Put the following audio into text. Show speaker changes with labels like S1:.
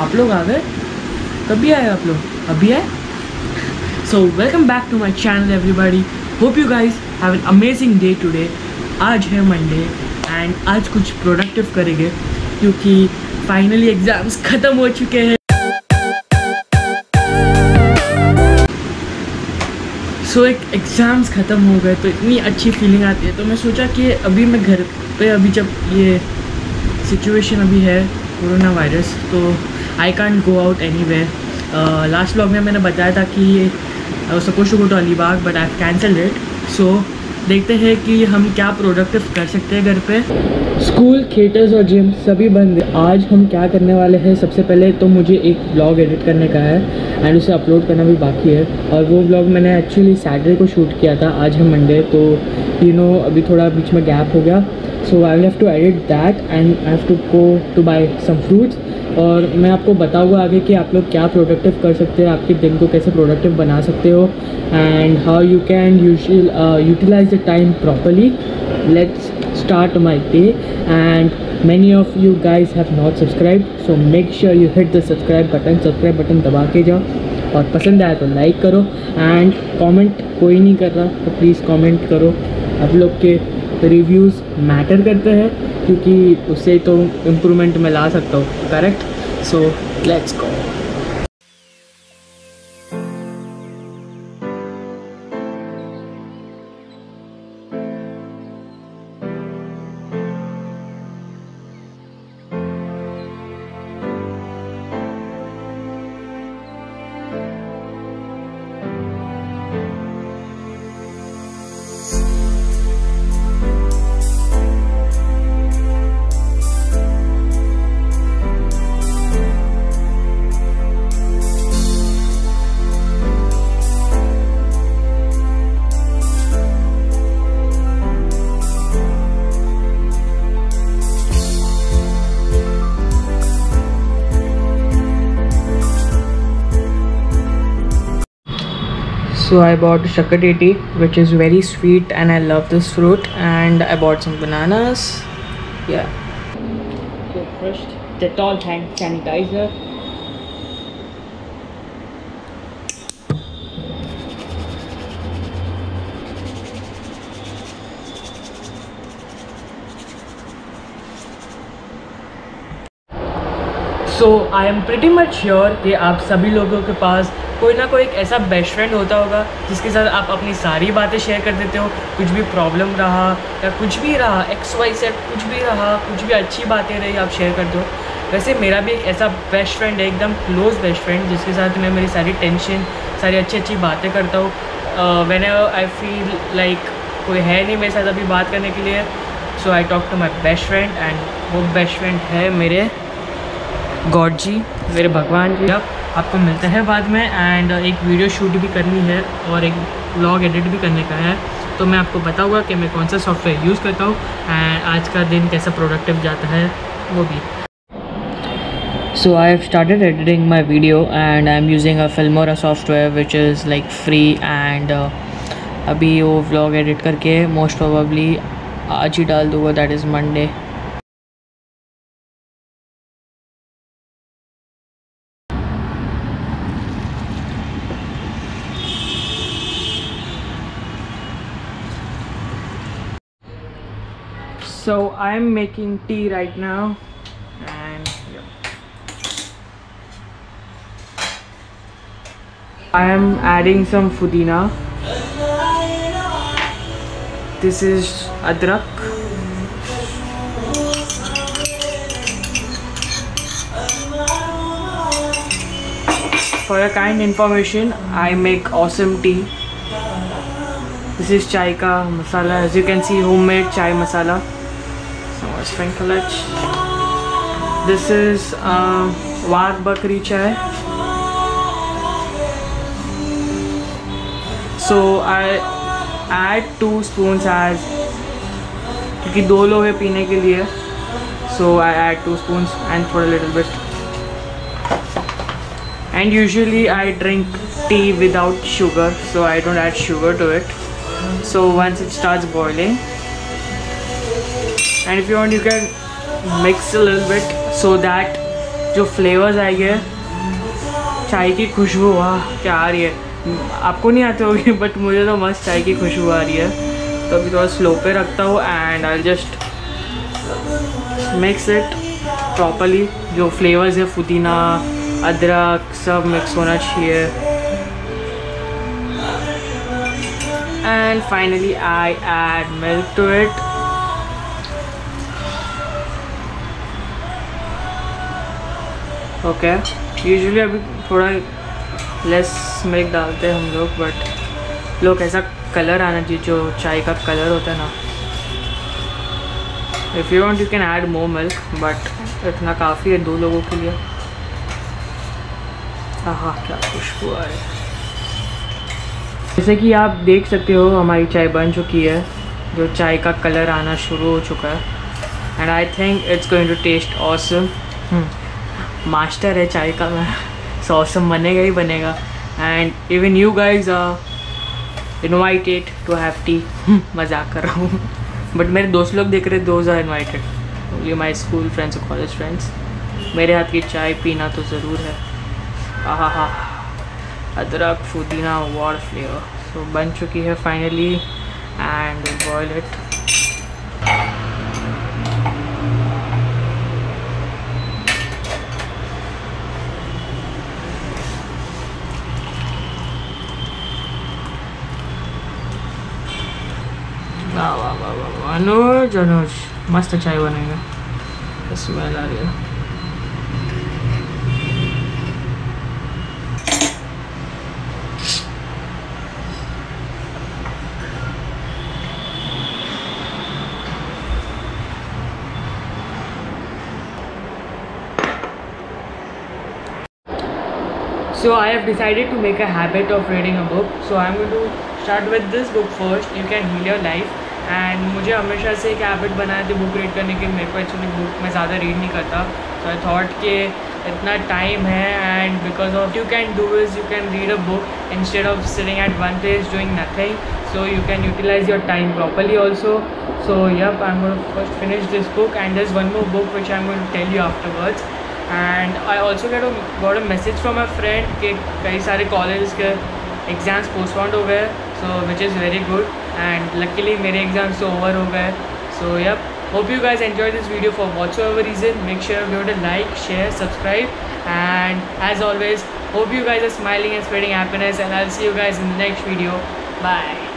S1: आप लोग आ गए? कभी आए आप लोग? अभी आए? So welcome back to my channel everybody hope you guys have an amazing day today आज है मंडे एंड आज कुछ प्रोडक्टिव करेंगे क्योंकि फाइनली एग्ज़ाम्स ख़त्म हो चुके हैं। सो so, एक एग्ज़ाम्स ख़त्म हो गए तो इतनी अच्छी फीलिंग आती है। तो मैं सोचा कि अभी मैं घर पे अभी जब ये सिचुएशन अभी है कोरोना वायरस तो I can't go out anyway last blog में मैंने बताया था कि suppose to go to Alibag but I cancel it सो देखते हैं कि हम क्या प्रोडक्टिव कर सकते हैं घर पे. स्कूल थिएटर्स और जिम सभी बंद आज हम क्या करने वाले हैं? सबसे पहले तो मुझे एक ब्लॉग एडिट करने का है एंड उसे अपलोड करना भी बाकी है. और वो ब्लॉग मैंने एक्चुअली सैटरडे को शूट किया था, आज है मंडे तो यू नो अभी थोड़ा बीच में गैप हो गया. So I have to edit that and I have to go to buy some fruits और मैं आपको बताऊँगा आगे कि आप लोग क्या प्रोडक्टिव कर सकते हैं, आपके दिन को कैसे प्रोडक्टिव बना सकते हो and how you can utilize the time properly let's start my day and many of you guys have not subscribed, so make sure you hit the subscribe button subscribe button दबा के जाओ और पसंद आया तो लाइक करो and comment कोई नहीं कर रहा तो प्लीज़ कमेंट करो। आप लोग के रिव्यूज़ मैटर करते हैं, क्योंकि उससे तो इम्प्रूवमेंट में ला सकता हूँ correct so let's go so i bought shakadeti which is very sweet and i love this fruit. And i bought some bananas. Yeah. So first dettol hand sanitizer so I am pretty much sure कि आप सभी लोगों के पास कोई ना कोई एक ऐसा बेस्ट फ्रेंड होता होगा, जिसके साथ आप अपनी सारी बातें शेयर कर देते हो। कुछ भी प्रॉब्लम रहा या कुछ भी रहा एक्स वाई सेट कुछ भी रहा, कुछ भी अच्छी बातें रही, आप शेयर कर दो। वैसे मेरा भी एक ऐसा बेस्ट फ्रेंड है, एकदम क्लोज बेस्ट फ्रेंड जिसके साथ मैं मेरी सारी टेंशन सारी अच्छी अच्छी बातें करता हूँ। वेन आई फील लाइक कोई है नहीं मेरे साथ अभी बात करने के लिए so I talk to my best friend and वो बेस्ट फ्रेंड है मेरे गॉड जी मेरे भगवान जी। अब आपको मिलते हैं बाद में एंड एक वीडियो शूट भी करनी है और एक ब्लॉग एडिट भी करने का है। तो मैं आपको बताऊँगा कि मैं कौन सा सॉफ्टवेयर यूज़ करता हूँ एंड आज का दिन कैसा प्रोडक्टिव जाता है वो भी। So i have started editing my video and i'm using a filmora software which is like free and uh, अभी वो vlog edit करके most probably आज ही डाल दूँगा that is monday so i'm making tea right now. And yeah. i am adding some pudina this is adrak. For your kind information i make awesome tea. This is chai ka masala. As you can see homemade chai masala और स्प्रिंकलच this is Wagh Bakri चाय। So I add two spoon as क्योंकि दो लोग हैं पीने के लिए। So I add two spoon and for little bit and usually I drink tea without sugar so I don't add sugar to it so once it start boiling if you want, you can mix a little bit so that जो flavours आएँगे, चाय की खुशबू, वाह, क्या आ रही है। आपको नहीं आते होगी बट मुझे तो मस्त चाय की खुशबू आ रही है। तो अभी थोड़ा स्लो पे रखता हूँ and I just mix it properly जो फ्लेवर्स है, पुदीना, अदरक, सब मिक्स होना चाहिए। And finally I add milk to it okay usually अभी थोड़ा लेस मिल्क डालते हैं हम लोग बट लोग ऐसा कलर आना चाहिए जो चाय का कलर होता है ना। If you want you can add more milk but इतना काफ़ी है दो लोगों के लिए। हाँ क्या खुशबू आ रही है। जैसे कि आप देख सकते हो, हमारी चाय बन चुकी है, जो चाय का कलर आना शुरू हो चुका है। And I think it's going to taste awesome master है चाय का, मैं सॉसम बनेगा ही बनेगा। And even you guys invited to have tea मज़ाक कर रहा हूँ। बट मेरे दोस्त लोग देख रहे हैं दोज आर इन्वाइटेड ये माई स्कूल फ्रेंड्स और कॉलेज फ्रेंड्स मेरे हाथ की चाय पीना तो ज़रूर है। आहा हा अदरक, पुदीना वॉर फ्लेवर सो बन चुकी है finally and boil it अनुज अनुज मस्त चाय बनेगा स्मेल आ रही है So I have decided to make a habit of reading a book. So I'm going to start with this book first. You can heal your life. and मुझे हमेशा से एक हैबिट बनाया थी बुक रीड करने की। मेरे को एक्चुअली बुक मैं ज़्यादा रीड नहीं करता। सो आई थॉट कि इतना टाइम है and because of you can do is you can read a book instead of sitting at one place doing nothing so you can utilize your time properly also so yup I am first finish this book and this one more book which I am tell you afterwards and I also get got a message from my friend कि कई सारे college के exams postponed हो गए so which is very good and luckily मेरे exams तो over हो गए so yup you guys enjoyed this video for whatsoever reason make sure you give it a like share subscribe and as always hope you guys are smiling and spreading happiness and i'll see you guys in the next video bye